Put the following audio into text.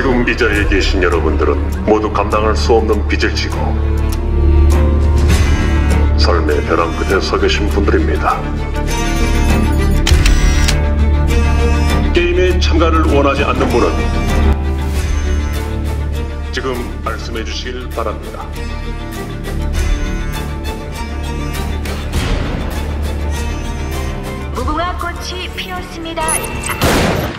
지금 이 자리에 계신 여러분들은 모두 감당할 수 없는 빚을 지고 삶의 벼랑 끝에 서 계신 분들입니다. 게임에 참가를 원하지 않는 분은 지금 말씀해 주시길 바랍니다. 무궁화 꽃이 피었습니다.